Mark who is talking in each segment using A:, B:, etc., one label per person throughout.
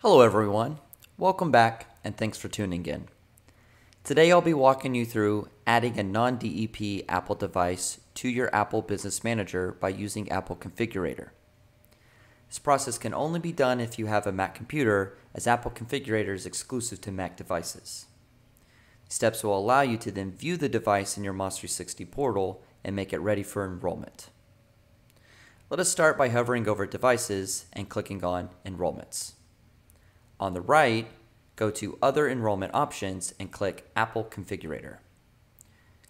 A: Hello everyone, welcome back and thanks for tuning in. Today I'll be walking you through adding a non-DEP Apple device to your Apple Business Manager by using Apple Configurator. This process can only be done if you have a Mac computer as Apple Configurator is exclusive to Mac devices. Steps will allow you to then view the device in your MaaS360 portal and make it ready for enrollment. Let us start by hovering over Devices and clicking on Enrollments. On the right, go to Other Enrollment Options and click Apple Configurator.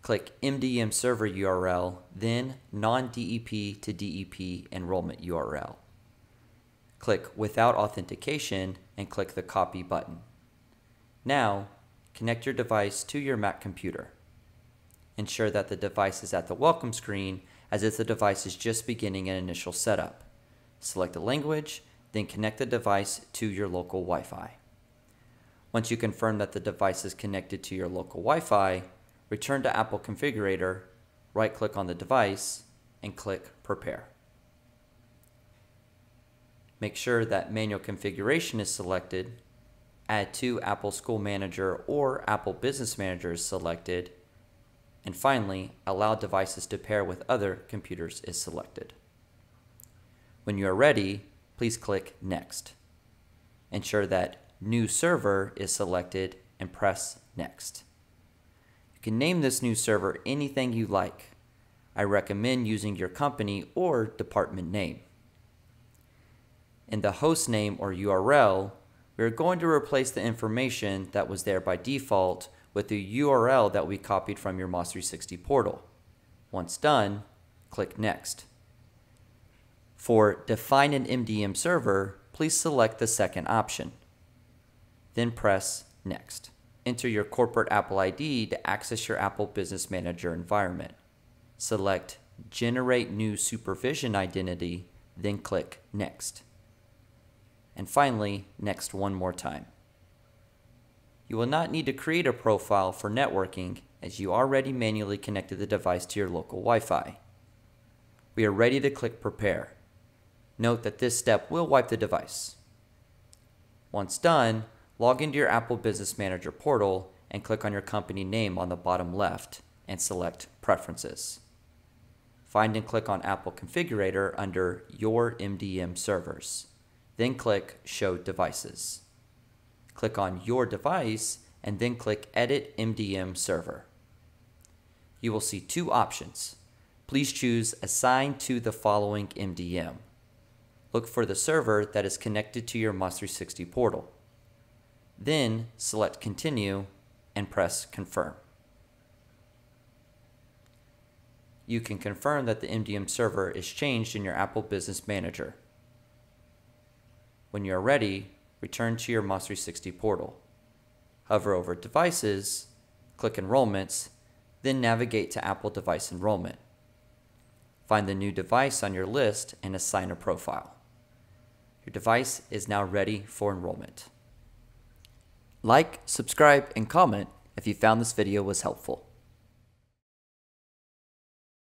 A: Click MDM Server URL, then Non-DEP to DEP Enrollment URL. Click Without Authentication and click the Copy button. Now, connect your device to your Mac computer. Ensure that the device is at the welcome screen as if the device is just beginning an initial setup. Select the language, then connect the device to your local Wi-Fi. Once you confirm that the device is connected to your local Wi-Fi, return to Apple Configurator, right-click on the device, and click Prepare. Make sure that manual configuration is selected, add to Apple School Manager or Apple Business Manager is selected, and finally, allow devices to pair with other computers is selected. When you are ready, please click Next. Ensure that New Server is selected and press Next. You can name this new server anything you like. I recommend using your company or department name. In the host name or URL, we are going to replace the information that was there by default with the URL that we copied from your MaaS360 portal. Once done, click Next. For Define an MDM server, please select the second option. Then press Next. Enter your corporate Apple ID to access your Apple Business Manager environment. Select Generate New Supervision Identity, then click Next. And finally, Next one more time. You will not need to create a profile for networking as you already manually connected the device to your local Wi-Fi. We are ready to click Prepare. Note that this step will wipe the device. Once done, log into your Apple Business Manager portal and click on your company name on the bottom left and select Preferences. Find and click on Apple Configurator under Your MDM Servers. Then click Show Devices click on Your Device, and then click Edit MDM Server. You will see two options. Please choose Assign to the following MDM. Look for the server that is connected to your MaaS360 portal. Then select Continue and press Confirm. You can confirm that the MDM server is changed in your Apple Business Manager. When you are ready, return to your MaaS360 portal. Hover over Devices, click Enrollments, then navigate to Apple Device Enrollment. Find the new device on your list and assign a profile. Your device is now ready for enrollment. Like, subscribe, and comment if you found this video was helpful.